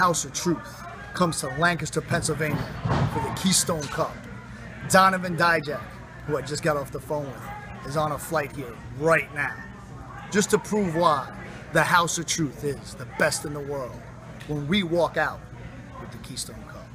House of Truth comes to Lancaster, Pennsylvania for the Keystone Cup. Donovan Dijak, who I just got off the phone with, is on a flight here right now. Just to prove why the House of Truth is the best in the world when we walk out with the Keystone Cup.